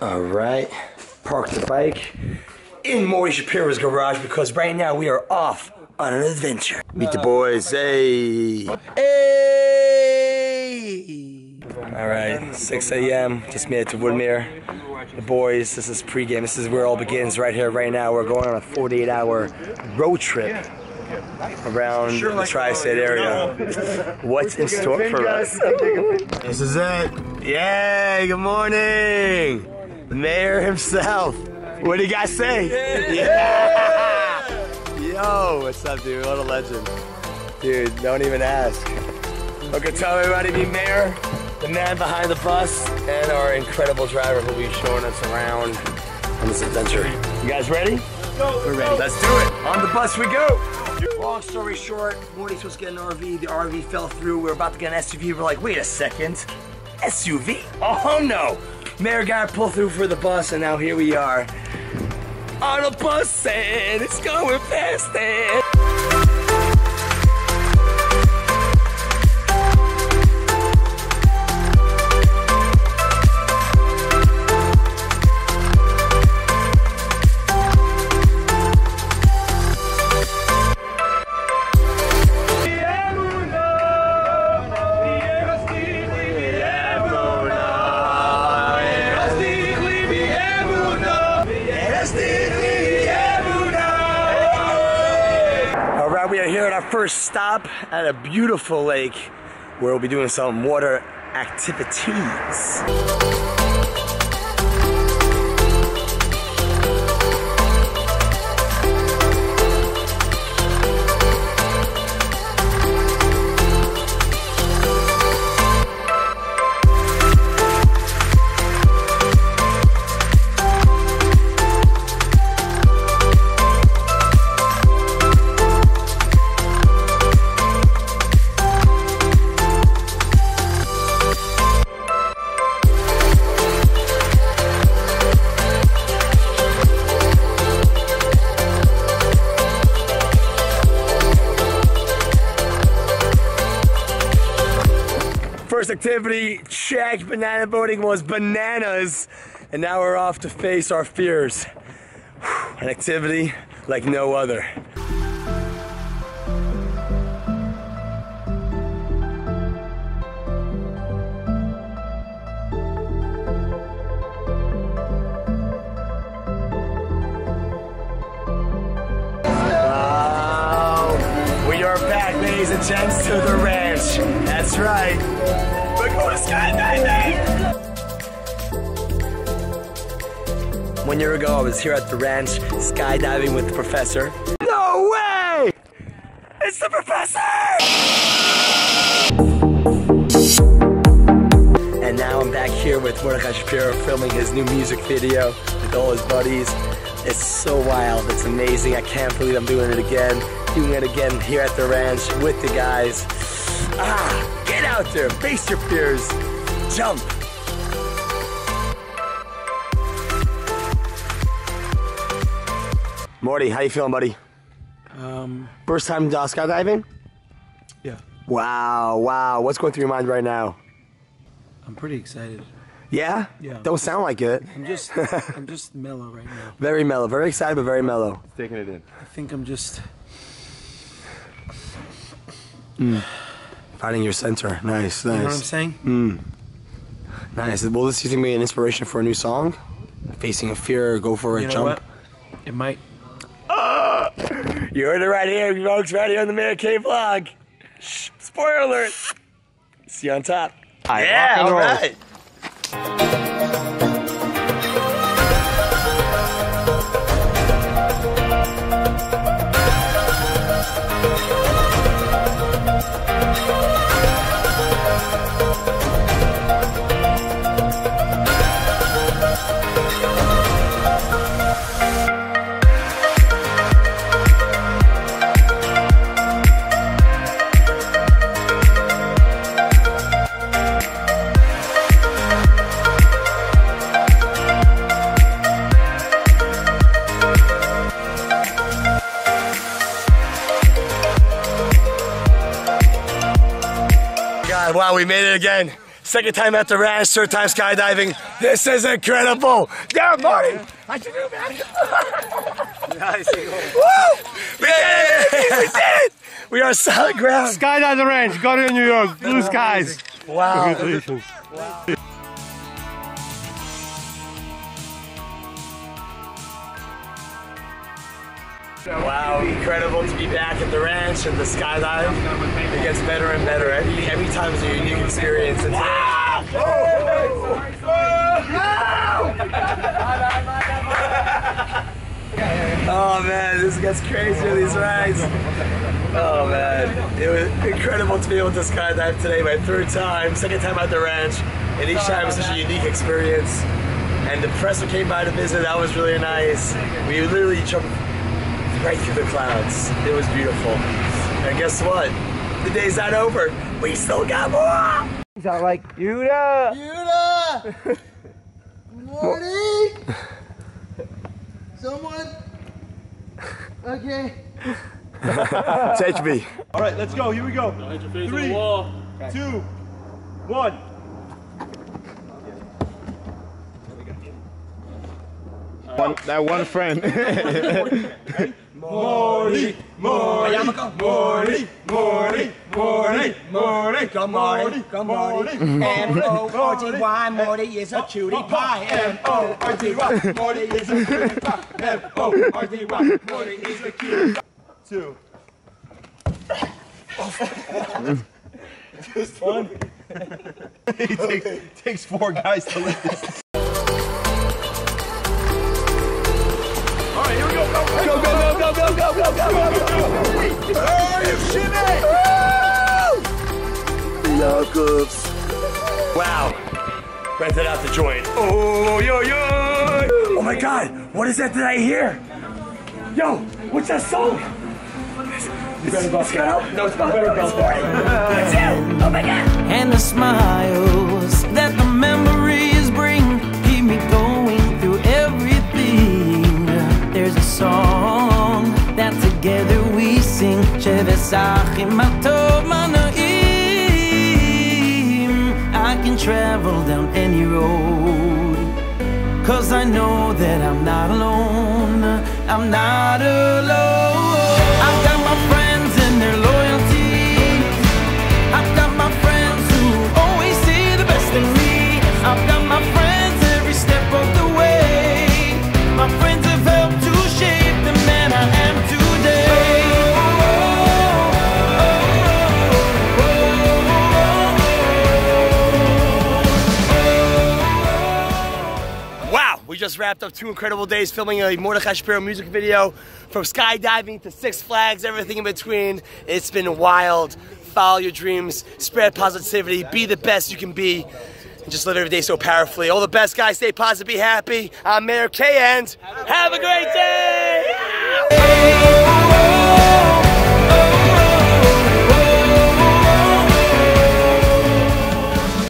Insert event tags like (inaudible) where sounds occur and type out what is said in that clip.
All right, park the bike in Mordy Shapiro's garage because right now we are off on an adventure. Meet the boys, hey! Hey! All right, 6 a.m., just made it to Woodmere. The boys, this is pregame, this is where it all begins right here, right now. We're going on a 48 hour road trip around the tri-state area. What's in store for us? This is it. Yay, good morning. The mayor himself. What do you guys say? Yeah. (laughs) Yo, what's up, dude? What a legend. Dude, don't even ask. Okay, tell everybody meet Mayor, the man behind the bus, and our incredible driver who'll be showing us around on this adventure. You guys ready? We're ready. Let's do it. On the bus we go. Long story short, Mordy's supposed to get an RV. The RV fell through. We are about to get an SUV. We're like, wait a second. SUV? Oh no. Mayor got to pull through for the bus, and now here we are. On a bus, and it's going fast. And... we are here at our first stop at a beautiful lake where we'll be doing some water activities. First activity, check. Banana boating was bananas. And now we're off to face our fears. An activity like no other. To the ranch. That's right. We're going skydiving. One year ago, I was here at the ranch skydiving with the professor. No way! It's the professor! And now I'm back here with Mordechai Shapiro filming his new music video with all his buddies. It's so wild. It's amazing. I can't believe I'm doing it again. Doing it again here at the ranch with the guys. Ah, get out there. Face your fears. Jump. Mordy, how you feeling, buddy? Um, First time uh, skydiving? yeah, Wow, wow. What's going through your mind right now? I'm pretty excited. Yeah? Yeah. Don't sound like it. I'm just, (laughs) I'm just mellow right now. Very mellow. Very excited, but very mellow. Taking it in. I think I'm just, Mm. Finding your center. Nice, nice. you know what I'm nice. saying? Mm. Nice. Will this you think be an inspiration for a new song? Facing a fear, go for a You know jump. what? It might. Ah! You heard it right here, folks, right here on the Meir Kay vlog. Shh, spoiler alert. See you on top. yeah, rock and all roll. right. God, wow, we made it again. Second time at the ranch, third time skydiving. This is incredible. Yeah, Marty. How'd you do, man? (laughs) Nice. Woo! We did it! We did it! We are solid ground. Skydive the Ranch. Go to New York. Blue skies. Wow. Congratulations. Wow, incredible to be back at the ranch and the skydive. It gets better and better. Every every time is a unique experience. And (laughs) oh man, this gets crazier these rides. Oh man, it was incredible to be able to skydive today. My third time, second time at the ranch, and each time was such a unique experience. And the professor came by to visit. That was really nice. We literally jumped right through the clouds. It was beautiful. And guess what? The day's not over. We still got more. sound like Yuda. Yuda! Mordy! Someone? Okay. Take (laughs) me. All right, let's go. Here we go. Three, two, one. One, that one friend. (laughs) Mordy, Mordy, Mordy, Mordy, Mordy, Mordy, Good morning, good morning. M-O-R-T-Y, Morty is a cutie pie. M-O-R-T-Y, Morty is a cutie pie. M-O-R-T-Y, Morty is a cutie pie. Two. Just (laughs) one. it takes, takes four guys to lift this. Go, go, go, go. Oh, you shimmy! Jacobs. Wow. Rented out the joint. Oh, yo, yo. Oh my God. What is that that I hear? Yo, what's that song? You better bust it out. No, it's not. Better bust it It's you. Oh my God. and the smiles that the memories bring keep me going through everything. There's a song together we sing. Shevesachim atov manaim. I can travel down any road. Cause I know that I'm not alone. I'm not alone. Just wrapped up two incredible days filming a Mordechai Shapiro music video from skydiving to Six Flags, everything in between. It's been wild. Follow your dreams, spread positivity, be the best you can be, and just live every day so powerfully. All the best, guys. Stay positive, be happy. I'm Meir Kay, and have a great day!